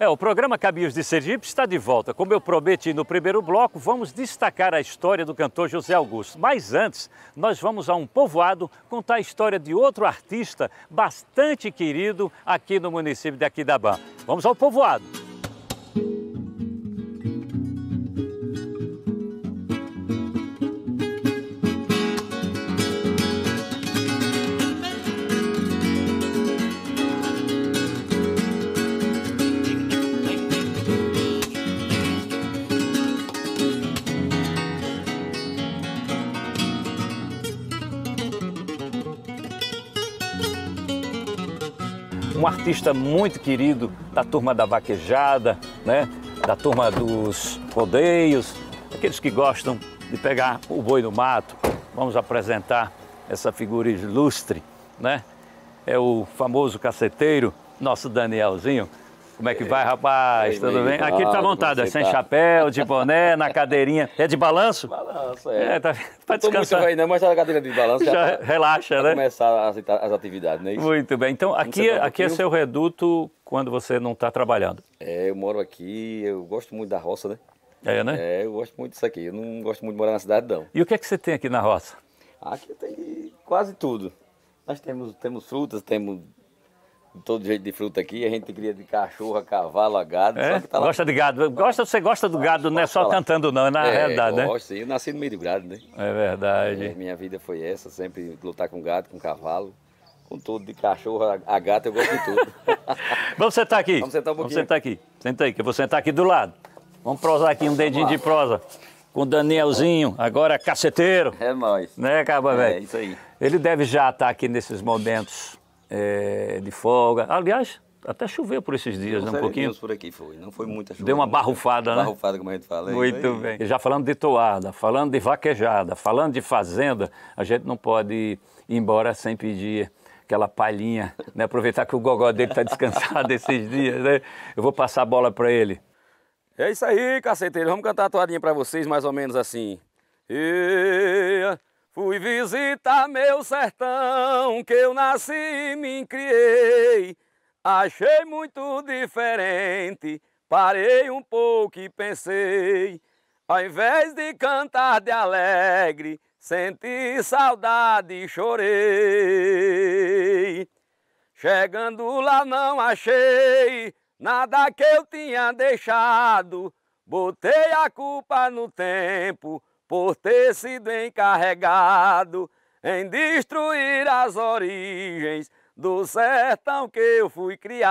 É, o programa Caminhos de Sergipe está de volta. Como eu prometi no primeiro bloco, vamos destacar a história do cantor José Augusto. Mas antes, nós vamos a um povoado contar a história de outro artista bastante querido aqui no município de Aquidabã. Vamos ao povoado. Artista muito querido da turma da vaquejada, né? da turma dos rodeios, aqueles que gostam de pegar o boi no mato. Vamos apresentar essa figura ilustre, né? É o famoso caceteiro, nosso Danielzinho, como é que vai, rapaz? Ei, Tudo bem? Aqui tá à vontade, é sem tá? chapéu, de boné, na cadeirinha. É de balanço? Balanço, é. é tá, pra descansar. Não não, mas a cadeira de balanço já, já tá, relaxa, né? começar as, as atividades, é isso? Muito bem. Então, aqui, um aqui é seu reduto quando você não está trabalhando? É, eu moro aqui, eu gosto muito da roça, né? É, né? É, eu gosto muito disso aqui. Eu não gosto muito de morar na cidade, não. E o que é que você tem aqui na roça? Aqui tem quase tudo. Nós temos, temos frutas, temos todo jeito de fruta aqui, a gente cria de cachorro, cavalo, a gado. É? Tá gosta de gado. Gosta, você gosta do gado, não é só cantando não, é na é, realidade, né? Gosto. Eu nasci no meio do gado, né? É verdade. É, minha vida foi essa, sempre lutar com gado, com cavalo. Com tudo, de cachorro a, a gato, eu gosto de tudo. Vamos sentar aqui. Vamos sentar um pouquinho. Vamos sentar aqui. Senta aí, que eu vou sentar aqui do lado. Vamos prosar aqui um dedinho de prosa. Com o Danielzinho, agora caceteiro. É nóis. Né, Caba, velho? É, isso aí. Ele deve já estar aqui nesses momentos é, de folga. Aliás, até choveu por esses dias, né, um pouquinho. por aqui foi, não foi muita chuva. Deu uma barrufada, né? Barrufada, como a gente fala. Muito bem. E já falando de toada, falando de vaquejada, falando de fazenda, a gente não pode ir embora sem pedir aquela palhinha, né? Aproveitar que o gogó dele está descansado esses dias, né? Eu vou passar a bola para ele. É isso aí, caceteiro. Vamos cantar a toadinha para vocês, mais ou menos assim. E... Fui visitar meu sertão, que eu nasci e me criei. Achei muito diferente, parei um pouco e pensei. Ao invés de cantar de alegre, senti saudade e chorei. Chegando lá não achei nada que eu tinha deixado. Botei a culpa no tempo, por ter sido encarregado em destruir as origens do sertão que eu fui criado.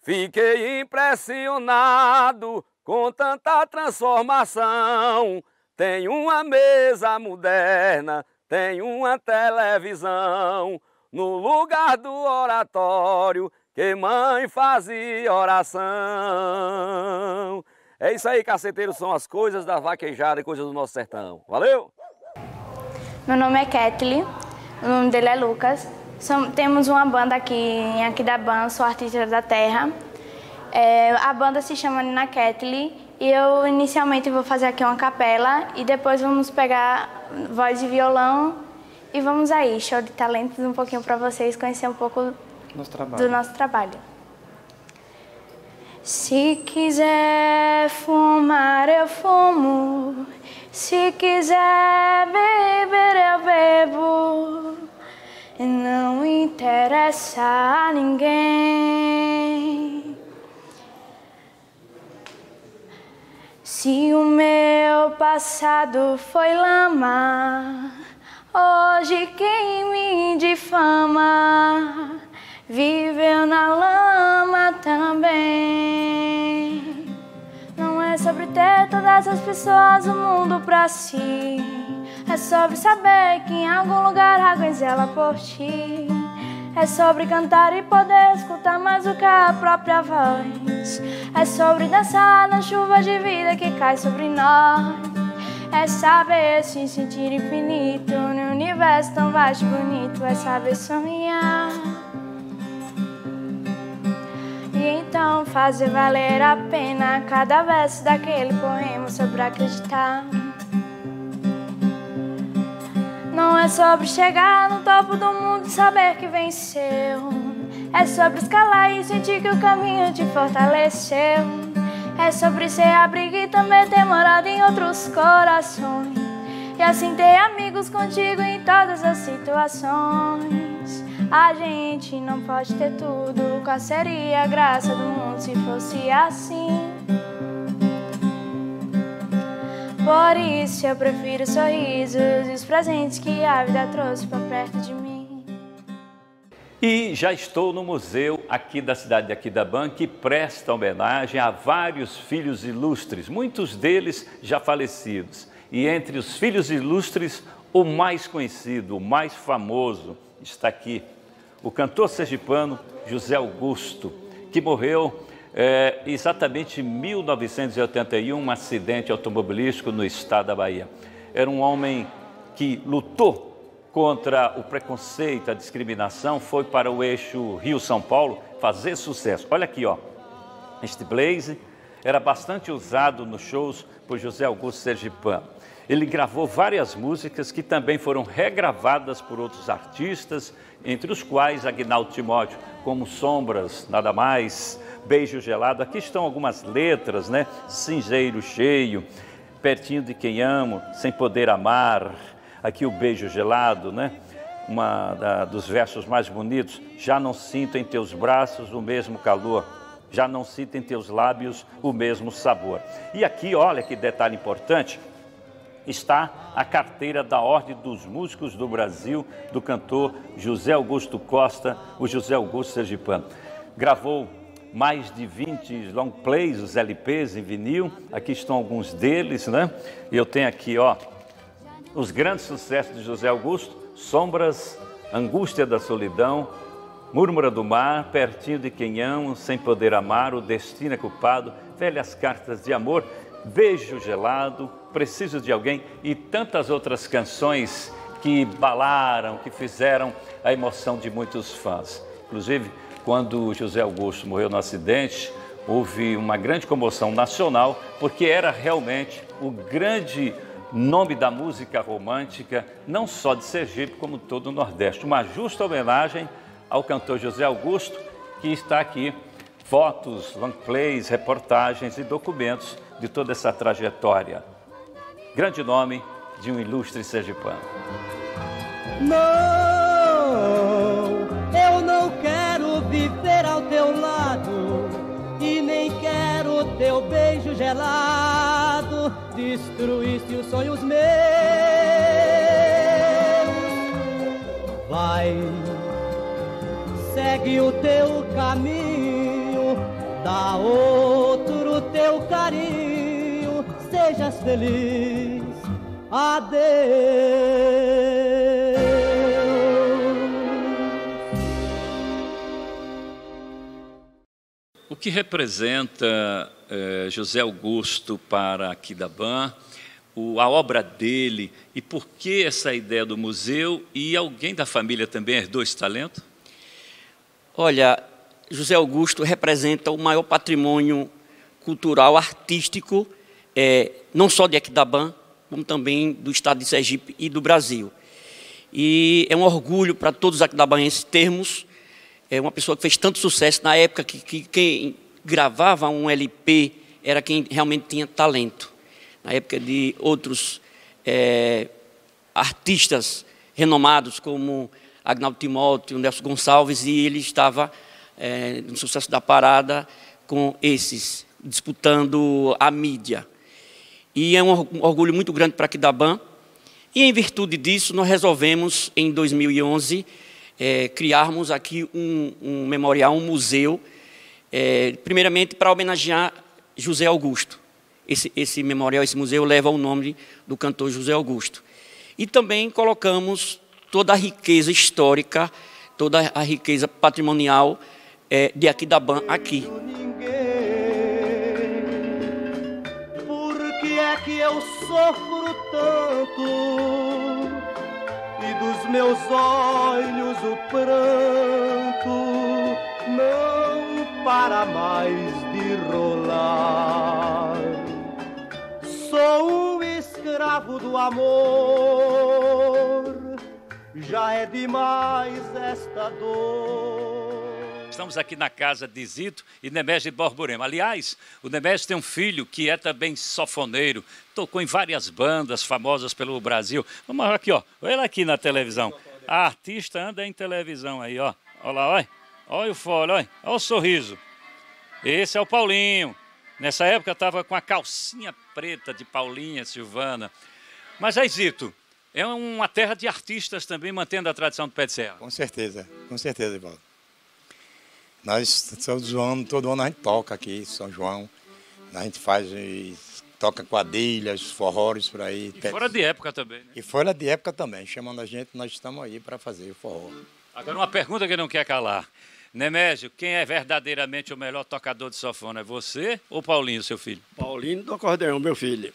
Fiquei impressionado com tanta transformação. Tem uma mesa moderna, tem uma televisão. No lugar do oratório que mãe fazia oração. É isso aí, caceteiros, são as coisas da vaquejada e coisas do nosso sertão. Valeu! Meu nome é Kathleen, o nome dele é Lucas. temos uma banda aqui em Aquidabã, sou artista da terra. É, a banda se chama Nina Kathleen e eu inicialmente vou fazer aqui uma capela e depois vamos pegar voz e violão e vamos aí, show de talentos um pouquinho para vocês conhecer um pouco nosso do nosso trabalho. Se quiser fumar, eu fumo. Se quiser beber, eu bebo. E não interessa a ninguém. Se o meu passado foi lama, hoje quem me difama viveu na lama também. Todas as pessoas do mundo pra si, é sobre saber que em algum lugar água zela por ti. É sobre cantar e poder escutar mais do que a própria voz. É sobre dançar na chuva de vida que cai sobre nós. É saber se sentir infinito no universo tão vasto e bonito. É saber sonhar. Então fazer valer a pena cada verso daquele poema sobre acreditar. Não é sobre chegar no topo do mundo e saber que venceu. É sobre escalar e sentir que o caminho te fortaleceu. É sobre ser abrigo e também ter morado em outros corações. E assim ter amigos contigo em todas as situações. A gente não pode ter tudo. Qual seria a graça do mundo se fosse assim? Por isso eu prefiro sorrisos e os presentes que a vida trouxe para perto de mim. E já estou no museu aqui da cidade de Aquidabã que presta homenagem a vários filhos ilustres, muitos deles já falecidos. E entre os filhos ilustres, o mais conhecido, o mais famoso, está aqui, o cantor sergipano José Augusto, que morreu é, exatamente em 1981, um acidente automobilístico no estado da Bahia. Era um homem que lutou contra o preconceito, a discriminação, foi para o eixo Rio-São Paulo fazer sucesso. Olha aqui, ó. Este blaze era bastante usado nos shows por José Augusto Sergipano. Ele gravou várias músicas que também foram regravadas por outros artistas, entre os quais Agnaldo Timóteo, como Sombras, Nada Mais, Beijo Gelado. Aqui estão algumas letras, né? Cinzeiro cheio, pertinho de quem amo, sem poder amar. Aqui o beijo gelado, né? Da, dos versos mais bonitos. Já não sinto em teus braços o mesmo calor. Já não sinto em teus lábios o mesmo sabor. E aqui, olha que detalhe importante está a carteira da Ordem dos Músicos do Brasil, do cantor José Augusto Costa, o José Augusto Sergipano. Gravou mais de 20 long plays, os LPs em vinil. Aqui estão alguns deles, né? E eu tenho aqui, ó, os grandes sucessos de José Augusto: Sombras, Angústia da Solidão, Múrmura do Mar, Pertinho de Quem Amo, Sem Poder Amar, O Destino é Culpado, Velhas Cartas de Amor, Beijo Gelado, Preciso de Alguém e tantas outras canções que balaram, que fizeram a emoção de muitos fãs. Inclusive, quando José Augusto morreu no acidente, houve uma grande comoção nacional, porque era realmente o grande nome da música romântica, não só de Sergipe, como todo o Nordeste. Uma justa homenagem ao cantor José Augusto, que está aqui. Fotos, long plays, reportagens e documentos de toda essa trajetória. Grande nome de um ilustre sergipano. Não, eu não quero viver ao teu lado e nem quero teu beijo gelado. Destruíste os sonhos meus. Vai, segue o teu caminho, dá outro teu carinho, sejas feliz. Adeus. O que representa eh, José Augusto para Aquidabã, o, a obra dele e por que essa ideia do museu e alguém da família também herdou esse talento? Olha, José Augusto representa o maior patrimônio cultural, artístico, é, não só de Aquidabã, como também do estado de Sergipe e do Brasil. E é um orgulho para todos os aquidabanenses termos é uma pessoa que fez tanto sucesso na época que, que quem gravava um LP era quem realmente tinha talento. Na época de outros é, artistas renomados como Agnaldo Timóteo, Nelson Gonçalves, e ele estava é, no sucesso da parada com esses, disputando a mídia. E é um orgulho muito grande para Aquidabã. E em virtude disso, nós resolvemos, em 2011, é, criarmos aqui um, um, memorial, um museu, é, primeiramente para homenagear José Augusto. Esse, esse memorial, esse museu leva o nome do cantor José Augusto. E também colocamos toda a riqueza histórica, toda a riqueza patrimonial é, de Aquidabã aqui. É que eu sofro tanto? dos meus olhos o pranto não para mais de rolar. Sou um escravo do amor, já é demais esta dor. Estamos aqui na casa de Zito e Nemésio de Borborema. Aliás, o Nemésio tem um filho que é também sofoneiro, tocou em várias bandas famosas pelo Brasil. Vamos aqui, ó. Olha aqui na televisão. A artista anda em televisão aí, ó. Olha lá, olha. Olha o fole, olha. Olha o sorriso. Esse é o Paulinho. Nessa época estava com a calcinha preta de Paulinha Silvana. Mas aí, Zito, é uma terra de artistas também, mantendo a tradição do pé de serra. Com certeza, com certeza, Ivaldo. Nós, São João, todo ano a gente toca aqui, São João. A gente faz, toca quadrilhas, forrós por aí. E fora de época também, né? E fora de época também. Chamando a gente, nós estamos aí para fazer o forró. Agora, uma pergunta que não quer calar. Nemésio, quem é verdadeiramente o melhor tocador de sofona? É você ou Paulinho, seu filho? Paulinho do acordeão, meu filho.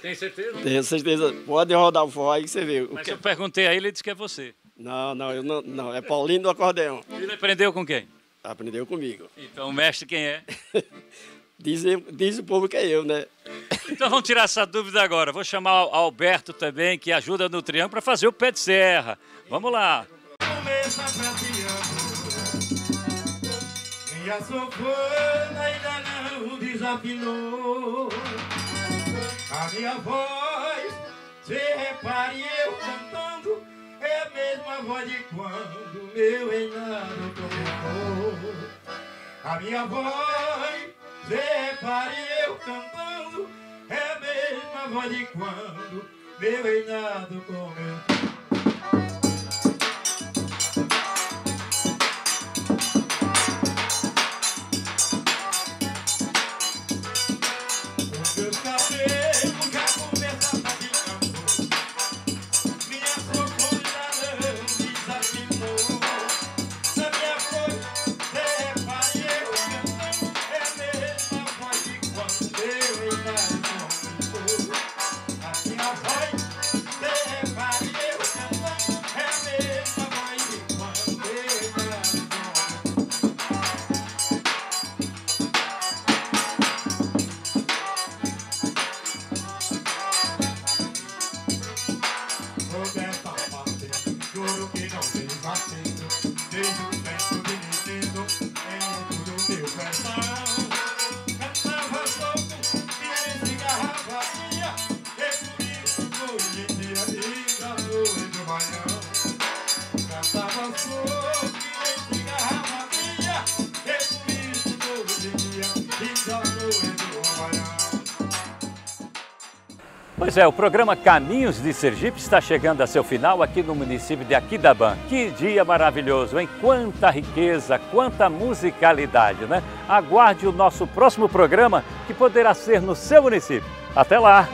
Tem certeza? Tenho certeza. Pode rodar o forró aí que você vê. Mas que... eu perguntei a ele, ele disse que é você. Não, não, eu não, não. É Paulinho do acordeão. Ele aprendeu com quem? Aprendeu comigo. Então o mestre quem é? diz, diz o povo que é eu, né? Então vamos tirar essa dúvida agora. Vou chamar o Alberto também, que ajuda no Triângulo, para fazer o pé de serra. Vamos lá. Começa e a sofona ainda não desafinou A minha voz, se repare eu cantando a mesma voz de quando meu reinado começou A minha voz, se repare eu cantando É a mesma voz de quando meu reinado começou Pois é, o programa Caminhos de Sergipe está chegando a seu final aqui no município de Aquidabã. Que dia maravilhoso, hein? Quanta riqueza, quanta musicalidade, né? Aguarde o nosso próximo programa que poderá ser no seu município. Até lá!